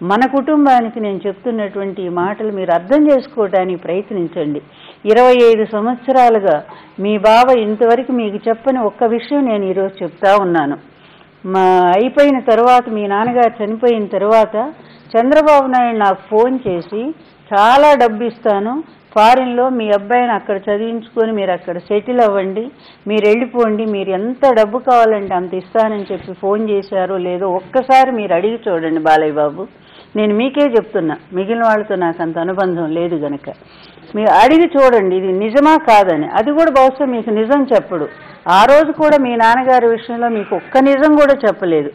మన కుటుంబానికి నేను చెప్తున్నటువంటి ఈ మాటలు మీరు అర్థం చేసుకోవడానికి ప్రయత్నించండి. ఇరవై ఐదు సంవత్సరాలుగా మీ బావ ఇంతవరకు మీకు చెప్పని ఒక్క విషయం నేను ఈరోజు చెప్తా ఉన్నాను. మా అయిపోయిన తర్వాత మీ నాన్నగారు చనిపోయిన తర్వాత చంద్రబాబు నాయుడు నాకు ఫోన్ చేసి చాలా డబ్బు ఇస్తాను ఫారిన్లో మీ అబ్బాయిని అక్కడ చదివించుకొని మీరు అక్కడ సెటిల్ అవ్వండి మీరు వెళ్ళిపోండి మీరు ఎంత డబ్బు కావాలంటే అంత ఇస్తానని చెప్పి ఫోన్ చేశారో లేదో ఒక్కసారి మీరు అడిగి చూడండి బాలయ్య బాబు. నేను మీకే చెప్తున్నా. మిగిలిన వాళ్ళతో నాకు అంత అనుబంధం లేదు గనక. మీరు అడిగి చూడండి ఇది నిజమా కాదని. అది కూడా బహుశా మీకు నిజం చెప్పడు. ఆ రోజు కూడా మీ నాన్నగారి విషయంలో మీకు ఒక్క నిజం కూడా చెప్పలేదు.